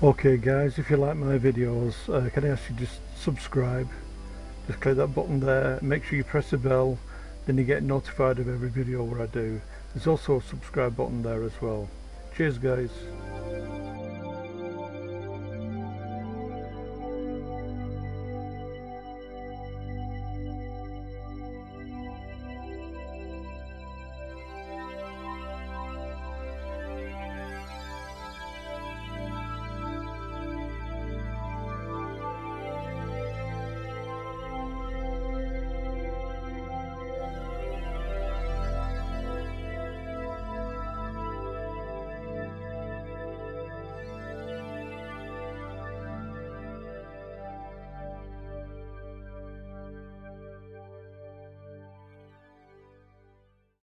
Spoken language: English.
Okay guys, if you like my videos, uh, can I ask you just subscribe? Just click that button there, make sure you press the bell, then you get notified of every video where I do. There's also a subscribe button there as well. Cheers guys.